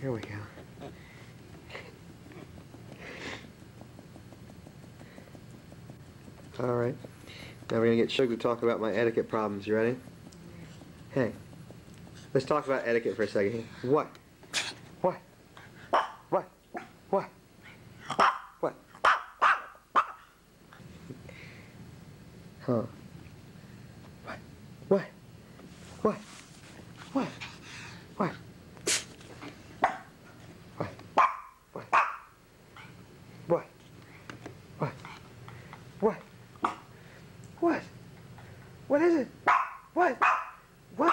Here we go. All right. Now we're going to get Sugar to talk about my etiquette problems. You ready? Hey, let's talk about etiquette for a second. What? What? What? What? What? Huh? What? What? What? What? What? What is it? What? What?